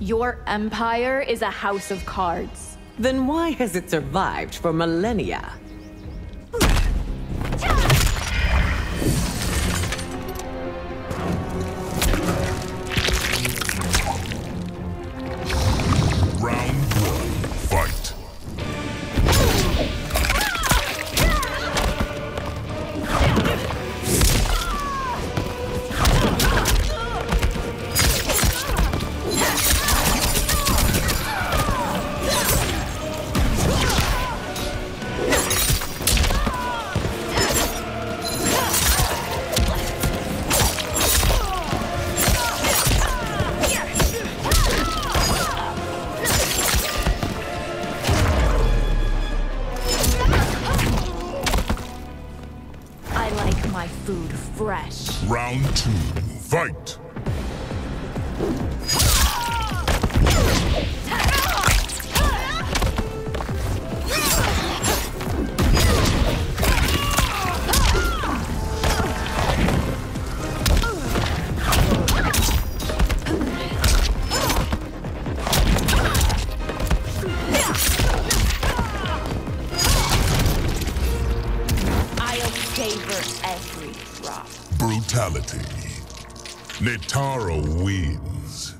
Your empire is a house of cards. Then why has it survived for millennia? Like my food fresh. Round two, fight. Savor every drop. Brutality. Nitara wins.